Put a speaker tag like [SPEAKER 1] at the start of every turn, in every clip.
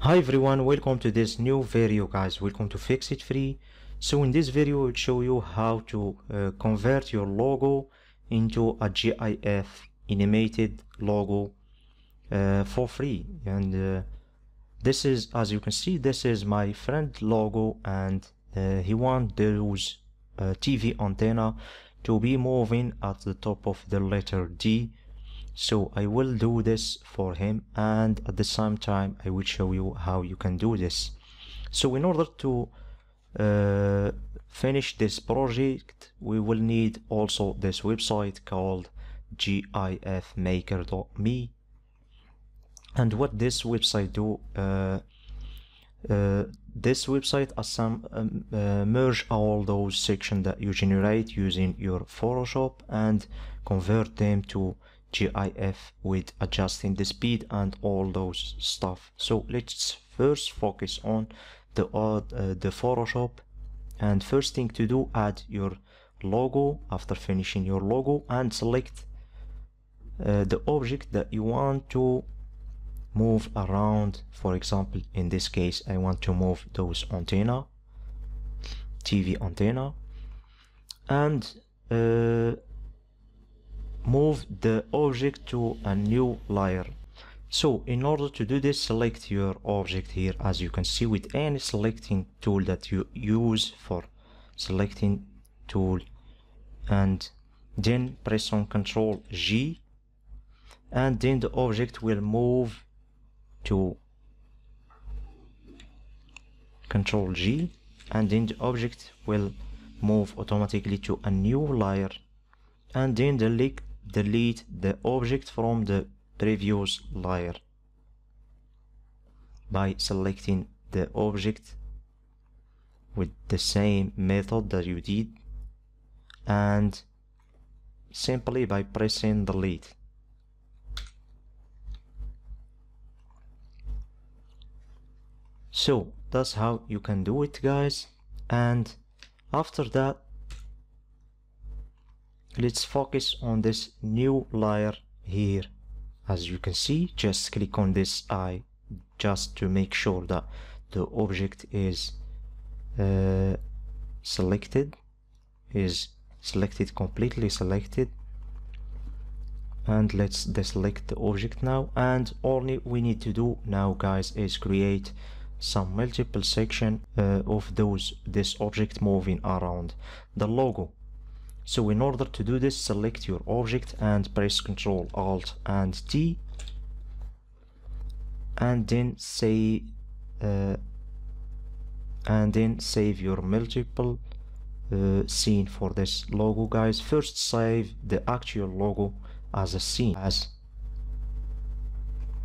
[SPEAKER 1] Hi everyone, welcome to this new video guys, welcome to Fix It Free. So in this video I'll show you how to uh, convert your logo into a GIF animated logo uh, for free. And uh, this is as you can see this is my friend logo and uh, he wants those uh, TV antenna to be moving at the top of the letter D so I will do this for him and at the same time I will show you how you can do this. So in order to uh, finish this project we will need also this website called gifmaker.me and what this website do uh, uh, this website assam, um, uh, merge all those sections that you generate using your Photoshop and convert them to GIF with adjusting the speed and all those stuff. So let's first focus on the uh, the Photoshop. And first thing to do add your logo after finishing your logo and select uh, the object that you want to move around. For example in this case I want to move those antenna TV antenna. And uh, move the object to a new layer. So in order to do this select your object here as you can see with any selecting tool that you use for selecting tool. And then press on Ctrl G and then the object will move to Ctrl G and then the object will move automatically to a new layer. And then delete delete the object from the previous layer by selecting the object with the same method that you did and simply by pressing delete. So that's how you can do it guys. And after that let's focus on this new layer here. As you can see just click on this eye just to make sure that the object is uh, selected is selected completely selected. And let's deselect the object now. And only we need to do now guys is create some multiple section uh, of those this object moving around. The logo so in order to do this select your object and press ctrl alt and T. And then say uh, and then save your multiple uh, scene for this logo guys. First save the actual logo as a scene as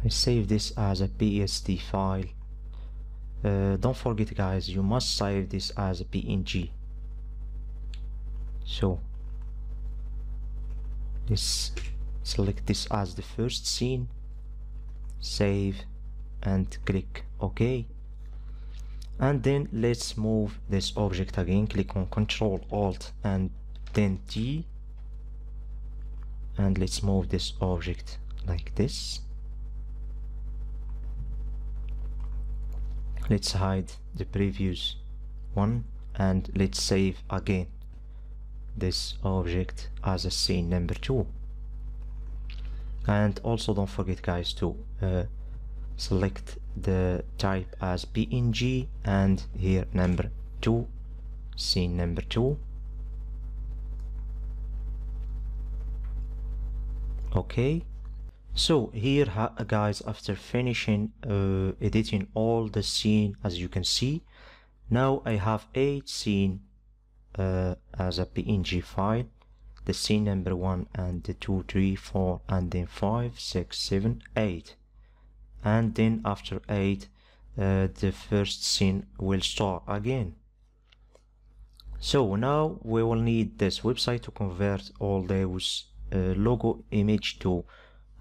[SPEAKER 1] I save this as a PSD file. Uh, don't forget guys you must save this as a PNG so let's select this as the first scene save and click OK. And then let's move this object again click on Control Alt and then T. And let's move this object like this. Let's hide the previous one and let's save again this object as a scene number two. And also don't forget guys to uh, select the type as png and here number two scene number two. Okay. So here guys after finishing uh, editing all the scene as you can see now I have eight scene uh, as a png file the scene number one and the two three four and then five six seven eight and then after eight uh, the first scene will start again so now we will need this website to convert all those uh, logo image to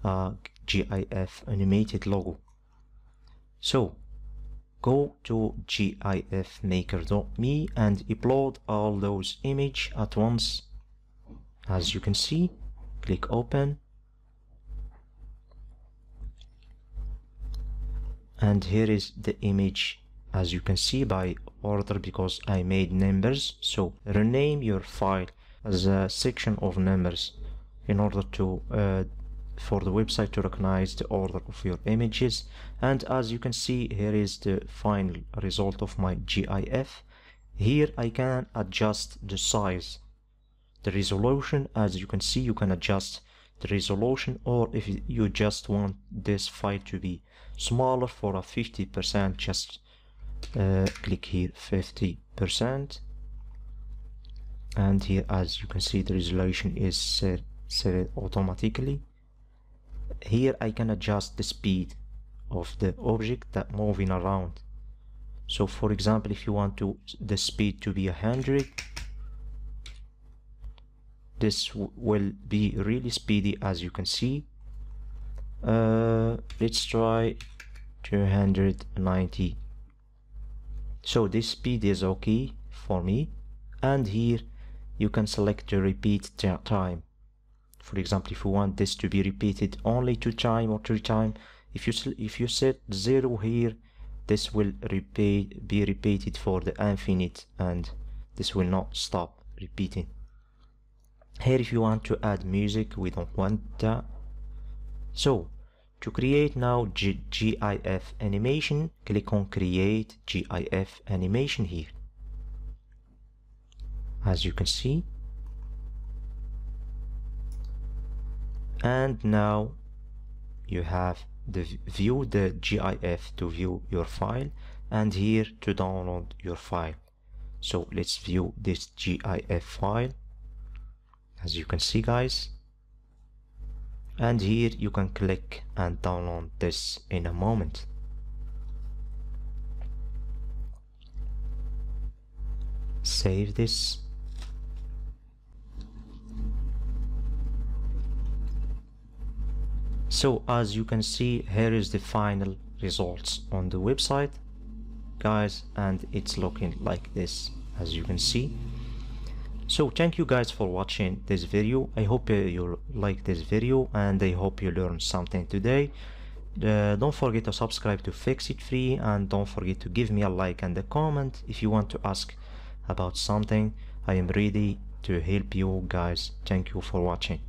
[SPEAKER 1] uh, GIF animated logo. So go to gifmaker.me and upload all those image at once. As you can see, click open. and here is the image as you can see by order because I made numbers so rename your file as a section of numbers in order to uh, for the website to recognize the order of your images. And as you can see here is the final result of my GIF here I can adjust the size the resolution. As you can see you can adjust the resolution or if you just want this file to be smaller for a 50% just uh, click here 50% and here as you can see the resolution is set, set automatically here I can adjust the speed of the object that moving around. So for example if you want to the speed to be a hundred this will be really speedy as you can see. Uh, let's try 290 so this speed is okay for me. And here you can select the repeat time for example if you want this to be repeated only two time or three time if you if you set zero here this will repeat be repeated for the infinite and this will not stop repeating. Here if you want to add music we don't want that. So to create now G GIF animation click on create GIF animation here. As you can see and now you have the view the GIF to view your file and here to download your file. So let's view this GIF file. As you can see guys. And here you can click and download this in a moment. Save this so as you can see here is the final results on the website guys and it's looking like this as you can see. So thank you guys for watching this video. I hope you like this video and i hope you learned something today. Uh, don't forget to subscribe to fix it free and don't forget to give me a like and a comment if you want to ask about something. I am ready to help you guys. Thank you for watching